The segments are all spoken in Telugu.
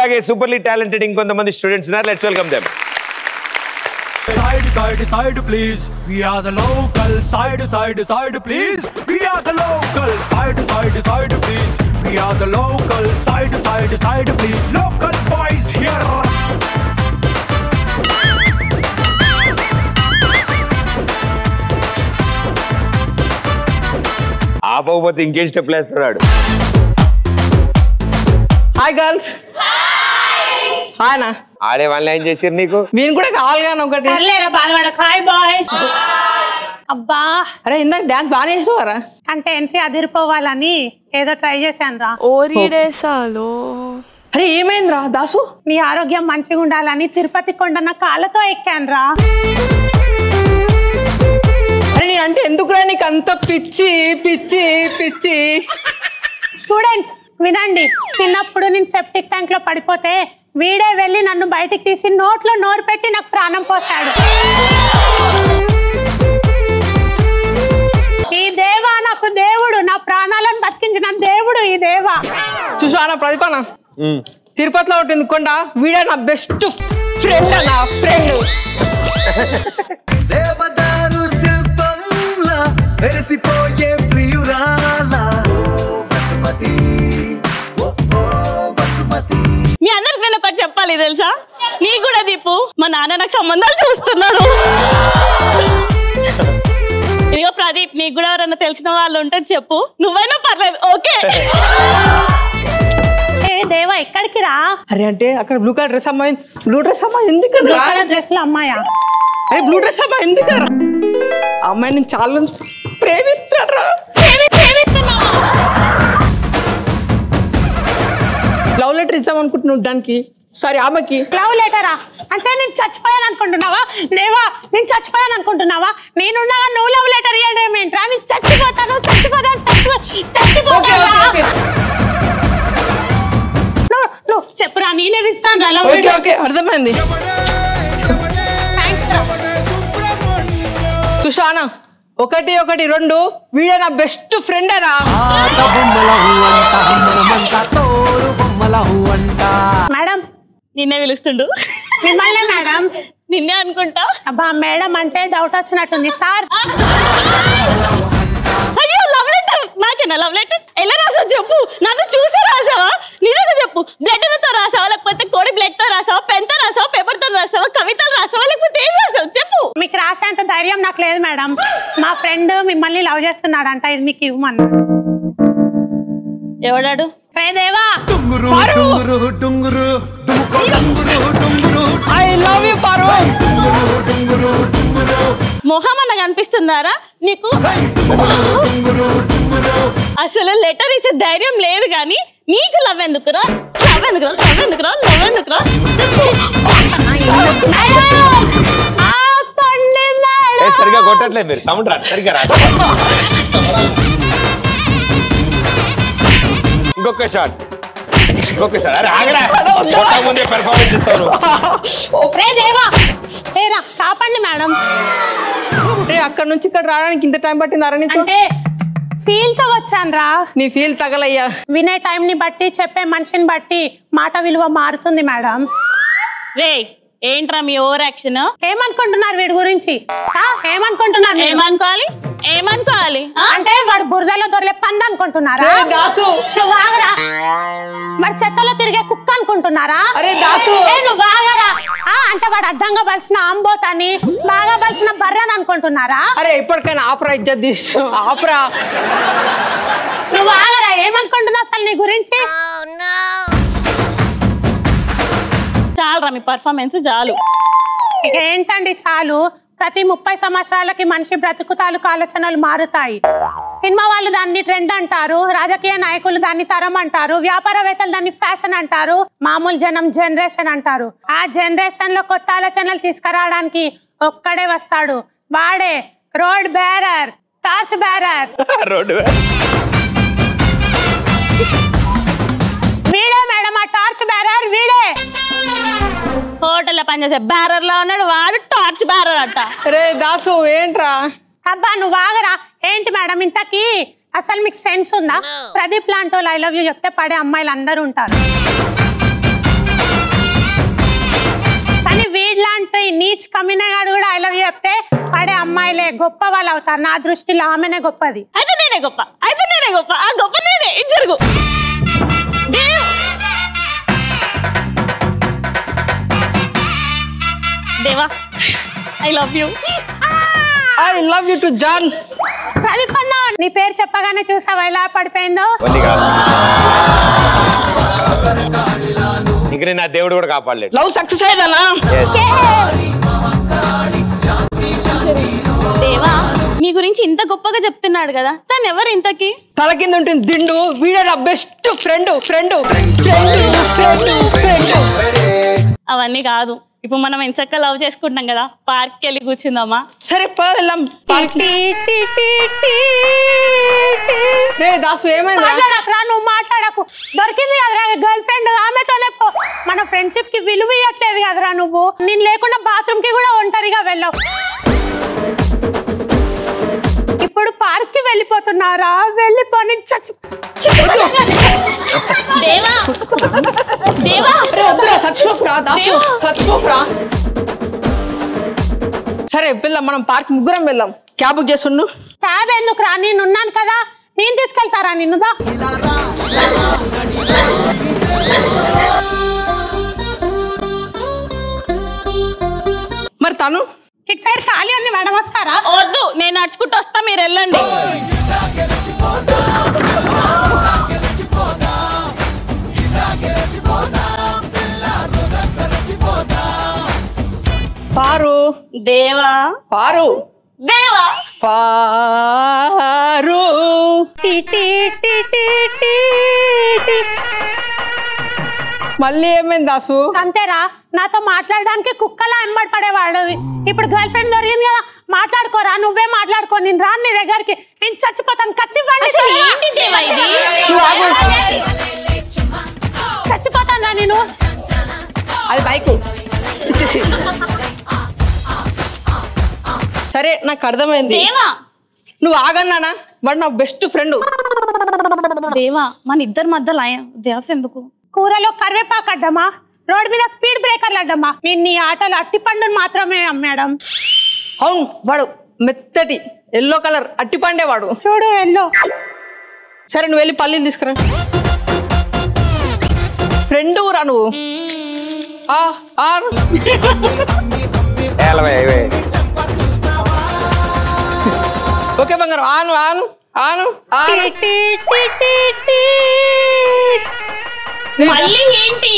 మీలాగే సూపర్లీ టాలెంటెడ్ ఇంకొంతమంది స్టూడెంట్స్ ఉన్నారు let's welcome them Side, side, side, please. We are the local. Side, side, side, please. We are the local. Side, side, side, please. We are the local. Side, side, side, please. Local boys here. ఆపకపోతే ఇంకేం స్టెప్ వేస్తున్నాడు హాయ్ గర్ల్స్ నా ఆడే చేసారు నీకు? వీని కూడా కావాలి కానీ ఒకటి. అబ్బా. అరే ఇందాక డాన్స్ బాగానే చేసేవారా? అంటే ఎంట్రీ అదిరిపోవాలని ఏదో ట్రై చేశాను రా ఓరిడేసాలో అరే ఏమైందిరా దాసు? నీ ఆరోగ్యం మంచిగా ఉండాలని తిరుపతి కొండన కాళ్ళతో ఎక్కాను రా అరే నీ అంటే ఎందుకురా నీకు అంత పిచ్చి పిచ్చి పిచ్చి? స్టూడెంట్స్ వినండి. చిన్నప్పుడు నేను సెప్టిక్ ట్యాంక్లో పడిపోతే వీడే వెళ్ళి నన్ను బయటికి తీసి నోట్లో నోరు పెట్టి నాకు ప్రాణం పోసాడు ఈ దేవా నాకు దేవుడు నా ప్రాణాలను బతికించిన దేవుడు ఈ దేవా. చూసానా ప్రదీపన తిరుపతిలో ఉంటుంది కొండ వీడే నా బెస్ట్ ఫ్రెండ్ నా ఫ్రెండ్. దేవదారు శిల్పంలా వెలిసిపోయే చెప్పాలి తెలుసా? నీ కూడా దీపు మా నాన్న నాకు సంబంధాలు చూస్తున్నాడు. ఇదిగో ప్రదీప్ నీకు కూడా ఎవరైనా తెలిసిన వాళ్ళు ఉంటే చెప్పు. నువ్వైనా పర్లేదు ఓకే. ఏ దేవా ఎక్కడికి రా? అరే అంటే అక్కడ బ్లూ కలర్ డ్రెస్ అమ్మాయి బ్లూ డ్రెస్ అమ్మాయి ఎందుకు డ్రెస్లో అమ్మాయా? అరే బ్లూ డ్రెస్ అమ్మాయి ఎందుకు అమ్మాయి నేను చాలా ప్రేమిస్తాడు లవ్ లెటర్ ఇద్దాం అనుకుంటున్నావు దానికి. సారీ ఆమెకి. లవ్ లెటరా అంటే నేను చచ్చిపోయాను అనుకుంటున్నావా? దేవా నేను చచ్చిపోయాను అనుకుంటున్నావా? నేనున్నావా? నువ్వు లవ్ లెటర్ ఇవ్వడం ఏంట్రా? నేను చచ్చిపోతాను చచ్చిపోతాను చచ్చిపోతాను నువ్వు చెప్పురా నేనే ఇస్తాను రా లవ్ ఓకే అర్థమైంది. సుషానా ఒకటి ఒకటి రెండు. వీడే నా బెస్ట్ ఫ్రెండ్ రా. ఆట బొమ్మల అంట మనమంట తోడు బొమ్మల అంట మేడం నిన్నే పిలుస్తుండు. మిమ్మల్ని మేడం. నిన్నే అనుకుంటా. అబ్బా మేడం అంటే డౌట్ వచ్చినట్టుంది సార్. అయ్యో లవ్ లెటర్ నాకేనా లవ్ లెటర్ ఎలా రాసావు చెప్పు. నన్ను చూసి రాసావా? నిజంగా చెప్పు. బ్లడ్తో రాసావా? లేకపోతే కోడి బ్లడ్తో రాసావా? పెన్తో రాసావా? పేపర్తో రాసావా? కవితలు రాసావా? లేకపోతే ఏం రాసావు? చెప్పు. మీకు రాసేంత ధైర్యం నాకు లేదు మేడం. మా ఫ్రెండ్ మిమ్మల్ని లవ్ చేస్తున్నాడంట. ఇది మీకు ఇవ్వమని ఎవడాడు? రే దేవా. ఐ లవ్ యూ పారు మొహం అన్న కనిపిస్తున్నారా నీకు? అసలు లెటర్ ఇచ్చే ధైర్యం లేదు కానీ నీకు లవ్ ఎందుకురా? లవ్ ఎందుకురా? లవ్ ఎందుకురా? లవ్ ఎందుకురా? చెప్పు. ఆపండి ఏ, మేడం. సరిగా కొట్టట్లేదు మీరు. సౌండ్ రా సరిగా రా ఇంకొక షాట్ అరే ఆగరా. ముందే పెర్ఫార్మెన్స్ దేవా! రేరా కాపండి మేడం. అక్కడ నుంచి ఇక్కడ రావడానికి ఇంత టైం పట్టిందారా నీకు అంటే ఫీల్తో వచ్చాను రా. నీ ఫీల్ తగలయ్యా. వినే టైం ని బట్టి చెప్పే మనిషిని బట్టి మాట విలువ మారుతుంది మేడం. రే ఏంట్రా మీ ఓవర్ యాక్షన్ ఏమనుకుంటున్నారు వీడి గురించి? ఆ, ఏమనుకుంటున్నారు? ఏమనుకోవాలి? ఏమనుకోవాలి? అంటే వాడు బురదలో దొరలే పంది అనుకుంటున్నారా? రే దాసు. నువ్వు ఆగరా. మరి చెత్తలో తిరిగే కుక్క అనుకుంటున్నారా? అరే దాసు. ఏ, నువ్వు ఆగరా. ఆ, అంటే వాడు అడ్డంగా బలిసిన ఆంబోతని బాగా బలిసిన బర్రని అనుకుంటున్నారా? అరే ఇప్పటికైనా ఆపరా ఇజ్జత్ తీసు ఆపరా. నువ్వు ఆగరా. ఏమనుకుంటున్నావు అసలు నీ గురించి? చాలురా మీ పర్ఫార్మెన్స్ చాలు. ఏంటండి చాలు? ప్రతి ముప్పై సంవత్సరాలకి మనిషి బ్రతుకు తాలూకు ఆలోచనలు మారుతాయి. సినిమా వాళ్ళు దాన్ని ట్రెండ్ అంటారు రాజకీయ నాయకులు దాన్ని తరం అంటారు వ్యాపారవేత్తలు దాన్ని ఫ్యాషన్ అంటారు మామూలు జనం జనరేషన్ అంటారు. ఆ జనరేషన్లో కొత్త ఆలోచనలు తీసుకురావడానికి ఒక్కడే వస్తాడు. వాడే road bearer torch bearer. Road వీడే మేడం ఆ టార్చ్ బేరర్ వీడే. హోటల్లో పనిచేసే బ్యారర్లో ఉన్నాడు వాడు టార్చ్ బ్యారర్ అంట. రే దాసు ఏంట్రా? అబ్బా నువ్వు వాగరా ఏంటి మేడం ఇంతకీ? అసలు మీకు సెన్స్ ఉందా? ప్రదీప్ లాంటో వాళ్ళు ఐ లవ్ యూ చెప్తే పడే అమ్మాయిలు అందరూ ఉంటారు. కానీ వీడిలాంటి నీచ్ కమ్మినగాడు కూడా ఐ లవ్ యూ చెప్తే పడే అమ్మాయిలే గొప్ప వాళ్ళు అవుతారు. నా దృష్టిలో ఆమెనే గొప్పది. అయితే నేనే గొప్ప. అయితే నేనే గొప్ప. ఆ గొప్ప నేనే. జరుగు. Dev I love you I love you too John ప్రదీపన్న నీ పేరు చెప్పగానే చూసావా ఎలా పడిపోయిందో? ఇంక నేను నా దేవుడు కూడా కాపాడలేడు లవ్ సక్సెస్ అయ్యేదన్నా? దేవా నీ గురించి ఇంత గొప్పగా చెప్తున్నాడు కదా తను ఎవరు ఇంతకి? తల కింద ఉంటుంది దిండు వీడే నా best friend friend friend friend friend అవన్నీ కాదు. ఇప్పుడు మనం ఎంచక్క లవ్ చేసుకుంటున్నాం కదా పార్క్కి వెళ్ళి కూర్చుందామా? సరే పార్క్. రే దాసు ఏమైంది మాట్లాడకురా నువ్వు మాట్లాడకు. దొరికింది కదరా గర్ల్ ఫ్రెండ్ ఆమెతోనే పో. మన ఫ్రెండ్షిప్కి విలువ ఇవ్వట్లేదు కదరా నువ్వు. నేను లేకుండా బాత్రూమ్కి కూడా ఒంటరిగా వెళ్ళావు. ఇప్పుడు పార్క్కి వెళ్ళిపోతున్నారా? వెళ్ళిపోని చచ్చి దేవా! దేవా! సరే పిల్ల మనం పార్క్ ముగ్గురం వెళ్దాం. క్యాబ్ బుక్ చేస్తుండు క్యాబ్ ఎందుకు రా నేను ఉన్నాను కదా. నేను తీసుకెళ్తారా నిన్నుదా మరి తను? ఇటు సైడ్ ఖాళీ ఉంది మేడం వస్తారా? వద్దు నేను నడుచుకుంటూ వెళ్ళండి. Paru. Deva. Paru. Deva. Paru. Tea tea tea tea tea tea. మళ్ళీ ఏమైంది దాసు? అంతేరా నాతో మాట్లాడడానికి కుక్కలా ఎంబడి పడేవాడు ఇప్పుడు గర్ల్ ఫ్రెండ్ దొరికింది కదా మాట్లాడుకోరా నువ్వే మాట్లాడుకో నేను రాను నీ దగ్గరికి. నేను చచ్చిపోతాను కత్తివ్వండి అసలు ఏంటి దేవా ఇది? నువ్వు ఆగు. చచ్చిపోతాను రా నేను? అది బైక్. సరే నాకు అర్థమైంది. దేవా. నువ్వు ఆగన్నానా? వాడు నా బెస్ట్ ఫ్రెండ్ దేవా మన ఇద్దరి మధ్యలో దేవస ఎందుకు? కూరలో కరివేపాకు అడ్డమా? రోడ్ మీద స్పీడ్ బ్రేకర్లు అడ్డమా? నేను నీ ఆటోలో అట్టి పండును మాత్రమే అమ్మాడం అవును వాడు మెత్తటి ఎల్లో కలర్ అట్టిపండే వాడు. చూడు వెళ్ళు సరే నువ్వు వెళ్ళి పల్లీలు తీసుకురా. ఫ్రెండ్ రా నువ్వు. ఓకే బంగారం. ఆను ఆను ఆను ఆను. Tea, tea, tea, tea. మళ్ళీ ఏంటి?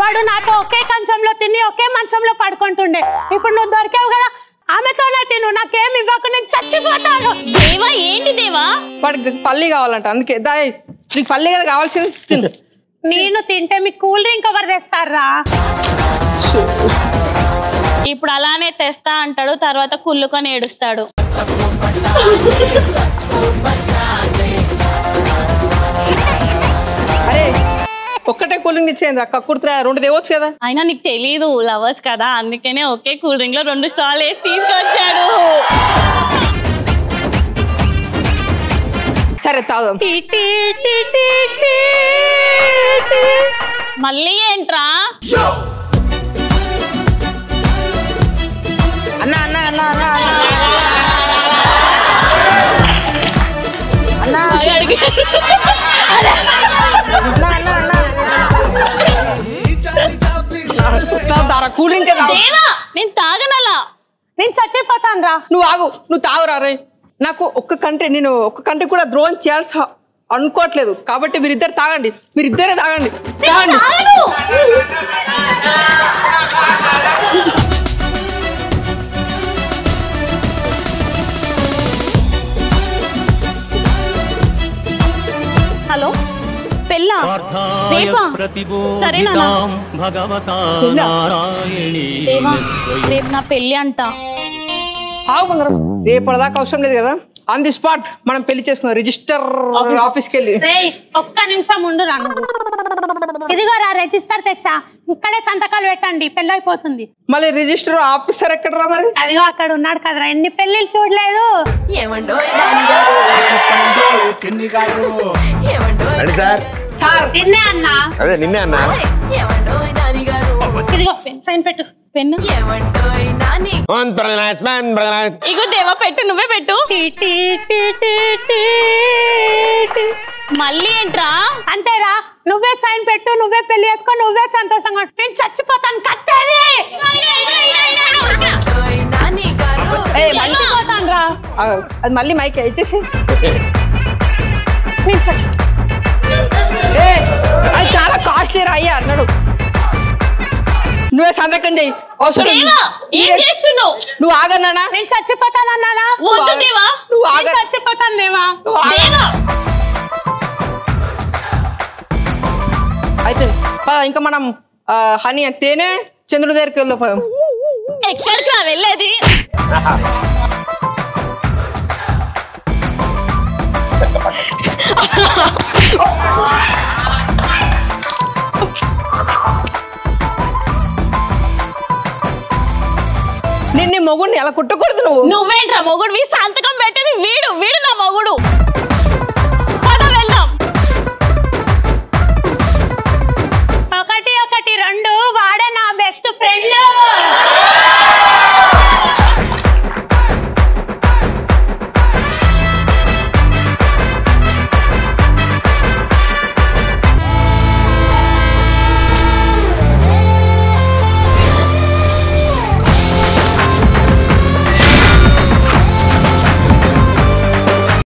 వాడు నాతో ఒకే కంచంలో తిని ఒకే మంచంలో పడుకుంటుండే. ఇప్పుడు నువ్వు దొరికావు కదా ఆమెతోనే తిను. నాకేం ఇవ్వకు నేను చచ్చిపోతాను. దేవా ఏంటి దేవా? వాడికి పల్లి కావాలంట అందుకే. దా నీకు పల్లి కదా కావాల్సింది తిను. నేను తింటే మీకు కూల్ డ్రింక్ ఎవరు తెస్తారా? ఇప్పుడు అలానే తెస్తా అంటాడు తర్వాత కుళ్ళుకొని ఏడుస్తాడు. ఒక్కటే కూలింగ్ ఇచ్చేయండి అక్క కుర్తురా రెండు తేవచ్చు కదా. అయినా నీకు తెలీదు లవర్స్ కదా అందుకనే ఒకే కూల్ డ్రింక్లో రెండు స్టాల్ వేసి తీసుకొచ్చాడు. సరే తాగుదాం. Tea, tea, tea, tea, tea, tea. మళ్ళీ ఏంట్రా? అన్న అన్న అన్న అన్న అన్న. దారా కూల్ డ్రింక్ దేవా నేను తాగనలా. నేను చచ్చిపోతాను రా నువ్వు ఆగు నువ్వు తాగురా రే. నాకు ఒక్క కంట్రీ నేను ఒక్క కంట్రీ కూడా ద్రోహం చేయాల్సి అనుకోవట్లేదు. కాబట్టి మీరిద్దరు తాగండి. మీరిద్దరే తాగండి. తాగండి. హలో? పెళ్ళా రేపా సరేనా భగవతా నారాయణీ. దేవా రేపు నా పెళ్ళి అంట. ఆగు బంగారం రేపటిదాకా అవసరం లేదు కదా? ఆన్ ది స్పాట్ మనం పెళ్ళి చేసుకున్నాం రిజిస్టర్ ఆఫీస్కి వెళ్ళి రేయ్ ఒక్క నిమిషం ఉండు రా నువ్వు. ఇదిగో రా రిజిస్టర్ తెచ్చా. ఇక్కడే సంతకాలు పెట్టండి. పెళ్ళైపోతుంది. మళ్ళీ రిజిస్టర్ ఆఫీసర్ ఎక్కడ రా మరి? అదిగో అక్కడ ఉన్నాడు కదరా. ఎన్ని పెళ్ళిళ్ళు చూడలేదు. రండి సార్. సార్. నిన్నే అన్నా. అదే నిన్నే అన్నా. ఇదిగో పెన్ సైన్ పెట్టు పెన్ను. ఇగో దేవా పెట్టు నువ్వే పెట్టు. Tea, tea, tea, tea, tea, tea. మళ్ళీ ఏంట్రా? అంతేరా నువ్వే సైన్ పెట్టు నువ్వే పెళ్ళి చేసుకో నువ్వే సంతోషంగా. నేను చచ్చిపోతాను కట్టేది! చచ్చిపోతాను అది మళ్ళీ మైక్ అయితే. నేను చచ్చి ఏ అది చాలా కాస్ట్లీ రా అయ్యా అన్నాడు. నువ్వే సంతకం చెయ్యి. అవసరం దేవా ఏం చేస్తున్నావు? నువ్వు ఆగన్నానా నేను చచ్చిపోతాను అన్నానా? వద్దు దేవా. నువ్వు నేను ఆగ చచ్చిపోతాను దేవా. నువ్వు ఆగ- దేవా. అయితే పద, ఇంకా మనం ఆ, హనీ తేనె చంద్రుడి దగ్గరికి వెళ్దాం ఎక్కడికి రా వెళ్ళేది? మొగుడిని ఎలా కుట్టకూడదు నువ్వు? నువ్వేంట్రా మొగుడు సంతకం పెట్టేది వీడు. వీడు నా మొగుడు.